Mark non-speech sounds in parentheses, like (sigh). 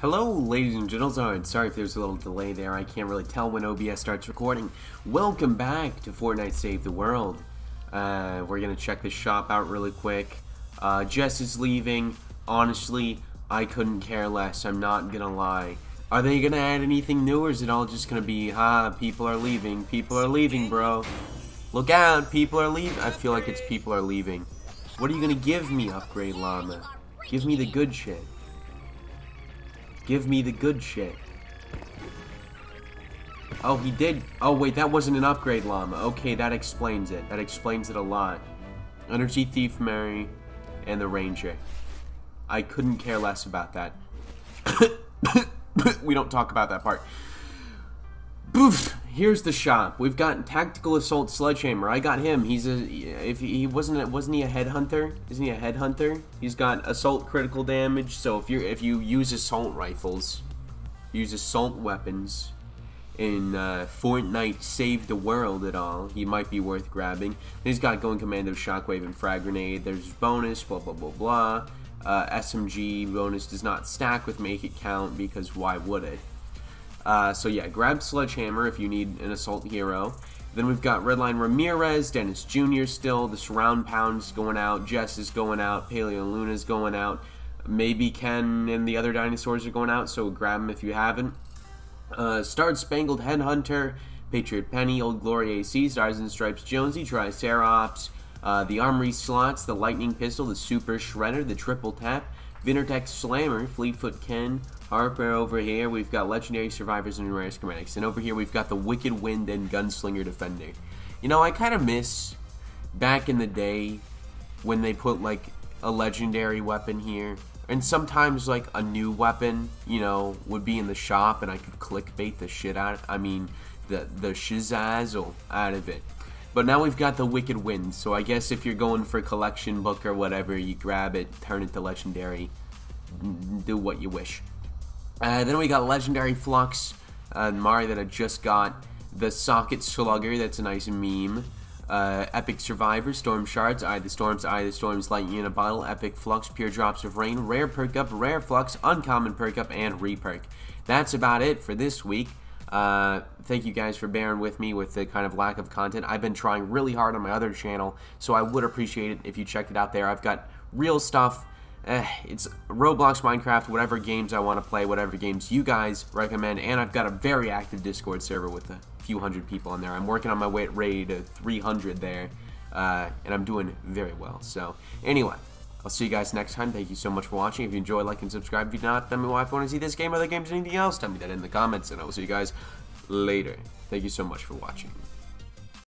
Hello, ladies and gentlemen. Sorry if there's a little delay there. I can't really tell when OBS starts recording. Welcome back to Fortnite Save the World. Uh, we're gonna check the shop out really quick. Uh, Jess is leaving. Honestly, I couldn't care less. I'm not gonna lie. Are they gonna add anything new, or is it all just gonna be, ha, people are leaving, people are leaving, bro. Look out, people are leaving. I feel like it's people are leaving. What are you gonna give me, Upgrade Llama? Give me the good shit. Give me the good shit. Oh, he did. Oh, wait, that wasn't an upgrade llama. Okay, that explains it. That explains it a lot. Energy Thief Mary and the Ranger. I couldn't care less about that. (coughs) we don't talk about that part. Boof! Here's the shop. We've got Tactical Assault Sledgehammer. I got him. He's a if he wasn't wasn't he a headhunter? Isn't he a headhunter? He's got assault critical damage. So if you if you use assault rifles, use assault weapons in uh, Fortnite Save the World at all, he might be worth grabbing. He's got Going Commando, Shockwave, and Frag Grenade. There's bonus, blah blah blah blah. Uh, SMG bonus does not stack with Make It Count because why would it? Uh, so yeah, grab Sledgehammer if you need an assault hero. Then we've got Redline Ramirez, Dennis Jr. still, the Surround Pound's going out, Jess is going out, Paleo Luna's going out, maybe Ken and the other dinosaurs are going out, so grab them if you haven't. Uh, Starred Spangled Headhunter, Patriot Penny, Old Glory AC, Stars and Stripes Jonesy, Triceratops, uh, the Armory Slots, the Lightning Pistol, the Super Shredder, the Triple Tap, Vintertech Slammer, Fleetfoot Ken, Harper over here. We've got Legendary Survivors and Rare Schematics. And over here we've got the Wicked Wind and Gunslinger Defender. You know, I kind of miss back in the day when they put like a legendary weapon here. And sometimes like a new weapon, you know, would be in the shop and I could clickbait the shit out. of, I mean, the, the shizazzle out of it. But now we've got the Wicked Wind, so I guess if you're going for a collection book or whatever, you grab it, turn it to legendary, do what you wish. Uh, then we got Legendary Flux, uh, Mari that I just got, the Socket Slugger, that's a nice meme. Uh, Epic Survivor, Storm Shards, Eye the Storms, Eye the Storms, Lightning in a Bottle, Epic Flux, Pure Drops of Rain, Rare Perk Up, Rare Flux, Uncommon Perk Up, and Reperk. That's about it for this week. Uh, thank you guys for bearing with me with the kind of lack of content. I've been trying really hard on my other channel, so I would appreciate it if you checked it out there. I've got real stuff. Eh, it's Roblox, Minecraft, whatever games I want to play, whatever games you guys recommend, and I've got a very active Discord server with a few hundred people in there. I'm working on my way rate to 300 there, uh, and I'm doing very well. So, anyway, I'll see you guys next time. Thank you so much for watching. If you enjoy, like and subscribe. If you not, tell me why. If you want to see this game, other games, anything else, tell me that in the comments, and I will see you guys later. Thank you so much for watching.